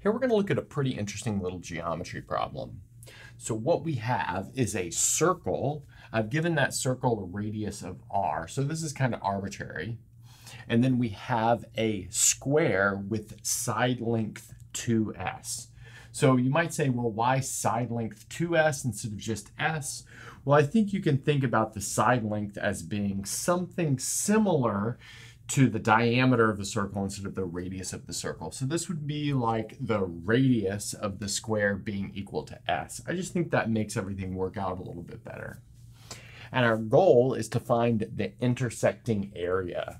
Here we're going to look at a pretty interesting little geometry problem. So what we have is a circle. I've given that circle a radius of r, so this is kind of arbitrary. And then we have a square with side length 2s. So you might say, well, why side length 2s instead of just s? Well, I think you can think about the side length as being something similar to the diameter of the circle instead of the radius of the circle. So this would be like the radius of the square being equal to s. I just think that makes everything work out a little bit better. And our goal is to find the intersecting area.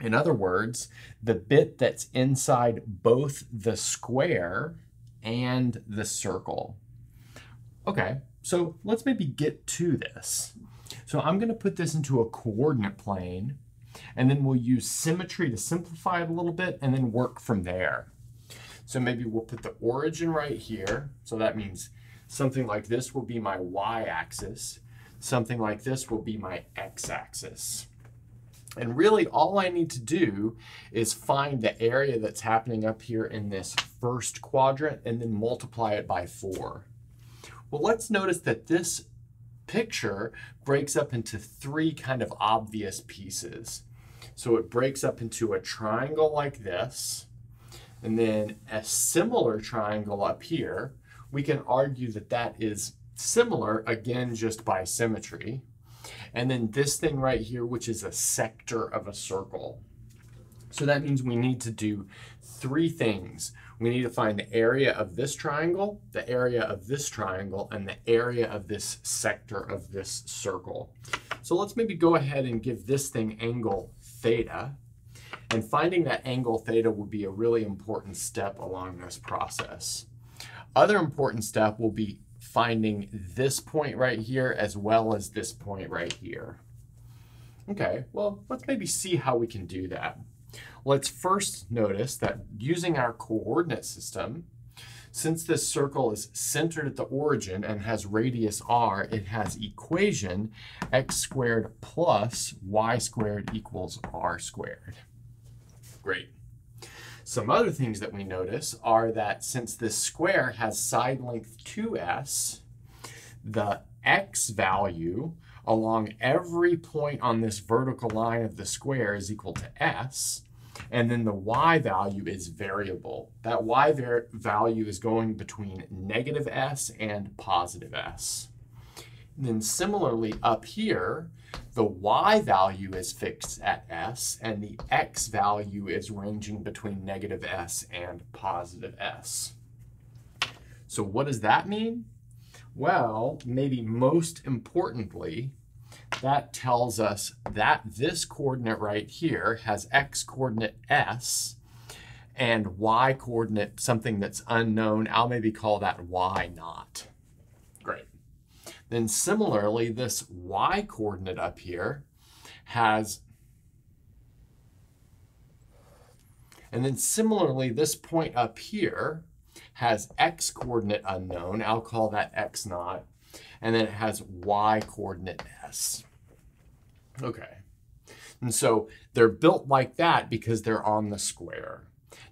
In other words, the bit that's inside both the square and the circle. Okay, so let's maybe get to this. So I'm going to put this into a coordinate plane and then we'll use symmetry to simplify it a little bit and then work from there. So maybe we'll put the origin right here. So that means something like this will be my y-axis. Something like this will be my x-axis. And really all I need to do is find the area that's happening up here in this first quadrant and then multiply it by four. Well, let's notice that this picture breaks up into three kind of obvious pieces. So it breaks up into a triangle like this, and then a similar triangle up here. We can argue that that is similar, again, just by symmetry. And then this thing right here, which is a sector of a circle. So that means we need to do three things. We need to find the area of this triangle, the area of this triangle, and the area of this sector of this circle. So let's maybe go ahead and give this thing angle theta. And finding that angle theta will be a really important step along this process. Other important step will be finding this point right here as well as this point right here. Okay, well, let's maybe see how we can do that. Let's first notice that using our coordinate system, since this circle is centered at the origin and has radius r, it has equation x squared plus y squared equals r squared. Great. Some other things that we notice are that since this square has side length 2s, the x value along every point on this vertical line of the square is equal to s, and then the y value is variable. That y value is going between negative s and positive s. And then similarly up here, the y value is fixed at s, and the x value is ranging between negative s and positive s. So what does that mean? Well, maybe most importantly, that tells us that this coordinate right here has x coordinate s and y coordinate something that's unknown. I'll maybe call that y naught. Great. Then similarly, this y coordinate up here has and then similarly, this point up here has x coordinate unknown. I'll call that x naught. And then it has y coordinate s. Okay. And so they're built like that because they're on the square.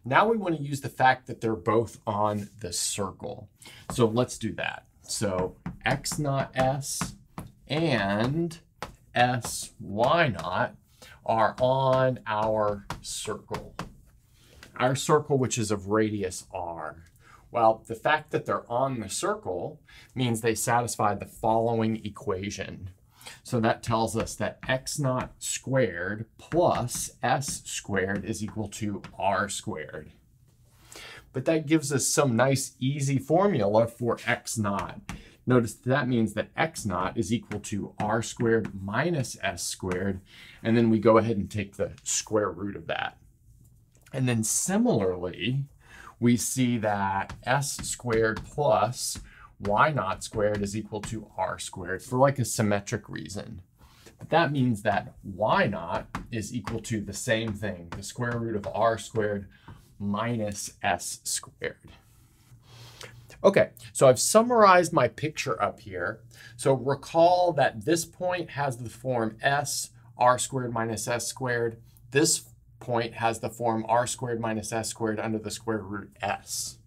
Now we want to use the fact that they're both on the circle. So let's do that. So x naught s and s y naught are on our circle. Our circle, which is of radius r. Well, the fact that they're on the circle means they satisfy the following equation. So that tells us that x naught squared plus s squared is equal to r squared. But that gives us some nice easy formula for x naught. Notice that means that x naught is equal to r squared minus s squared, and then we go ahead and take the square root of that. And then similarly, we see that s squared plus y naught squared is equal to r squared for like a symmetric reason. But that means that y naught is equal to the same thing, the square root of r squared minus s squared. Okay, so I've summarized my picture up here. So recall that this point has the form s r squared minus s squared. This point has the form r squared minus s squared under the square root s.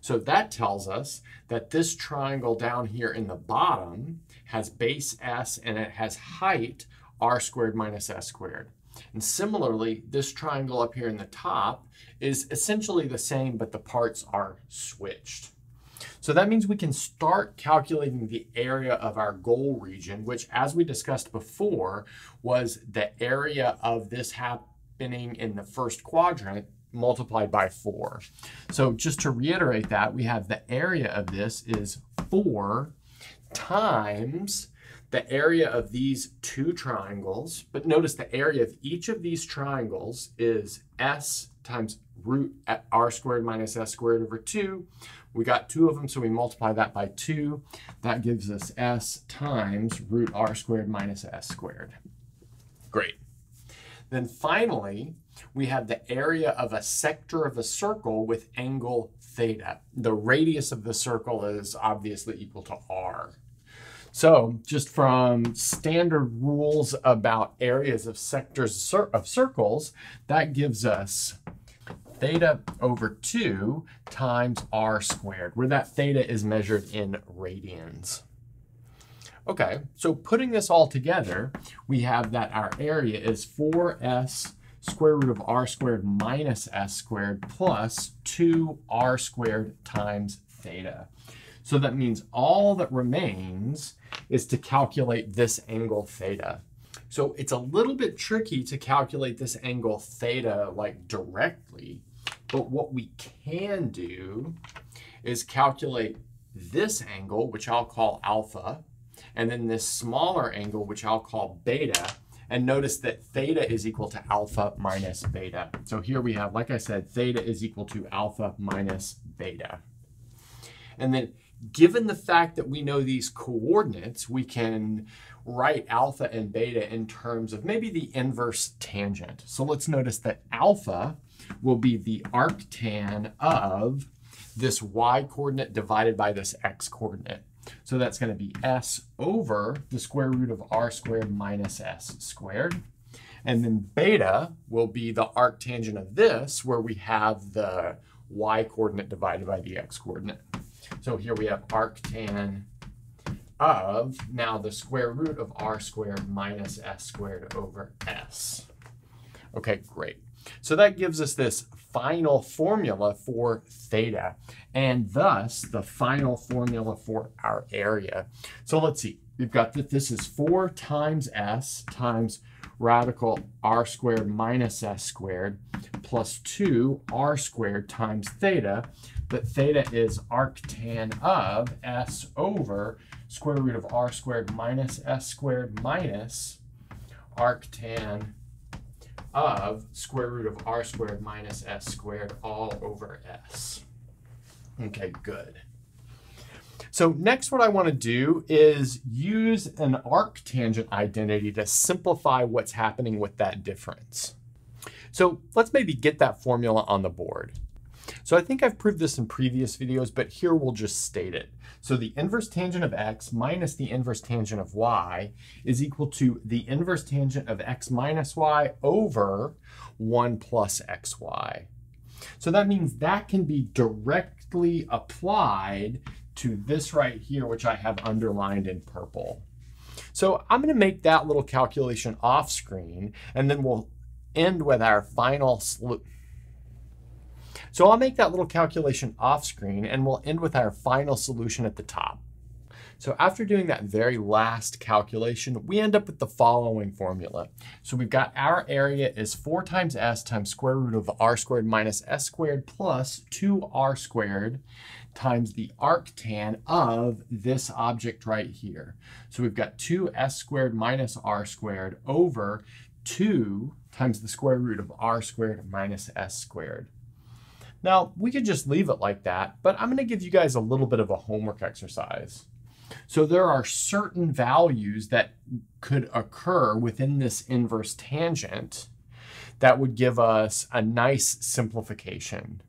So that tells us that this triangle down here in the bottom has base s and it has height r squared minus s squared. And similarly, this triangle up here in the top is essentially the same, but the parts are switched. So that means we can start calculating the area of our goal region, which as we discussed before, was the area of this happening in the first quadrant multiplied by four. So just to reiterate that, we have the area of this is four times the area of these two triangles, but notice the area of each of these triangles is s times root at r squared minus s squared over 2. We got two of them, so we multiply that by 2. That gives us s times root r squared minus s squared. Great. Then finally, we have the area of a sector of a circle with angle theta. The radius of the circle is obviously equal to r. So just from standard rules about areas of sectors of circles, that gives us theta over 2 times r squared, where that theta is measured in radians. Okay, so putting this all together, we have that our area is 4s square root of r squared minus s squared plus 2r squared times theta. So that means all that remains is to calculate this angle theta. So it's a little bit tricky to calculate this angle theta like directly, but what we can do is calculate this angle, which I'll call alpha, and then this smaller angle, which I'll call beta, and notice that theta is equal to alpha minus beta. So here we have, like I said, theta is equal to alpha minus beta. And then given the fact that we know these coordinates, we can write alpha and beta in terms of maybe the inverse tangent. So let's notice that alpha will be the arctan of this y coordinate divided by this x coordinate. So that's going to be s over the square root of r squared minus s squared. And then beta will be the arctangent of this, where we have the y coordinate divided by the x coordinate. So here we have arctan of now the square root of r squared minus s squared over s. Okay, great. So that gives us this final formula for theta, and thus the final formula for our area. So let's see. We've got that this is 4 times s times radical r squared minus s squared plus 2 r squared times theta. But theta is arctan of s over square root of r squared minus s squared minus arctan of square root of r squared minus s squared all over s. Okay, good. So next what I want to do is use an arctangent identity to simplify what's happening with that difference. So let's maybe get that formula on the board. So I think I've proved this in previous videos, but here we'll just state it. So the inverse tangent of x minus the inverse tangent of y is equal to the inverse tangent of x minus y over 1 plus xy. So that means that can be directly applied to this right here, which I have underlined in purple. So I'm going to make that little calculation off screen, and then we'll end with our final solution. So I'll make that little calculation off screen and we'll end with our final solution at the top. So after doing that very last calculation, we end up with the following formula. So we've got our area is 4 times s times square root of r squared minus s squared plus 2r squared times the arctan of this object right here. So we've got 2s squared minus r squared over 2 times the square root of r squared minus s squared. Now, we could just leave it like that, but I'm going to give you guys a little bit of a homework exercise. So there are certain values that could occur within this inverse tangent that would give us a nice simplification.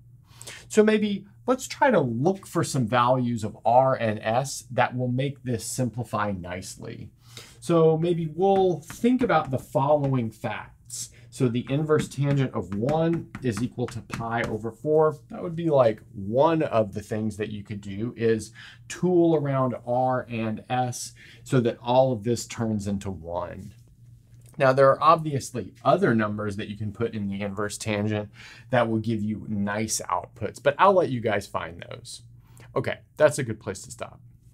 So maybe let's try to look for some values of r and s that will make this simplify nicely. So maybe we'll think about the following facts. So the inverse tangent of 1 is equal to pi over 4. That would be like one of the things that you could do is tool around r and s so that all of this turns into 1. Now, there are obviously other numbers that you can put in the inverse tangent that will give you nice outputs, but I'll let you guys find those. Okay, that's a good place to stop.